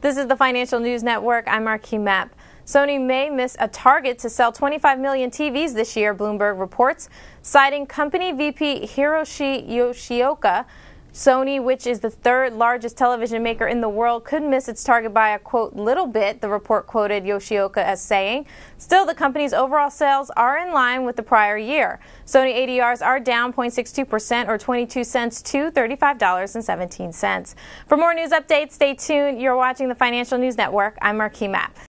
This is the Financial News Network. I'm Marquis Mapp. Sony may miss a target to sell 25 million TVs this year, Bloomberg reports, citing company VP Hiroshi Yoshioka. Sony, which is the third largest television maker in the world, could miss its target by a quote little bit, the report quoted Yoshioka as saying. Still, the company's overall sales are in line with the prior year. Sony ADRs are down 0.62% or 22 cents to $35.17. For more news updates, stay tuned. You're watching the Financial News Network. I'm Marquis Mapp.